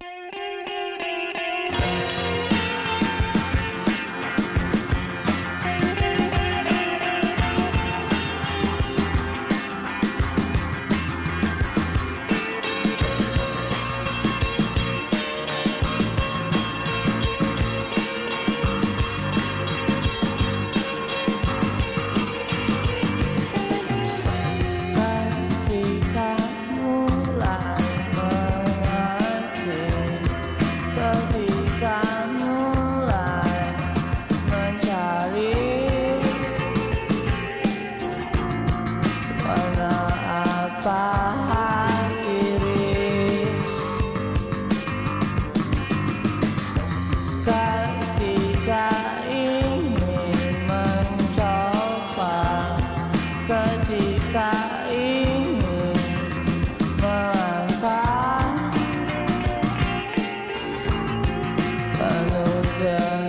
Bye. after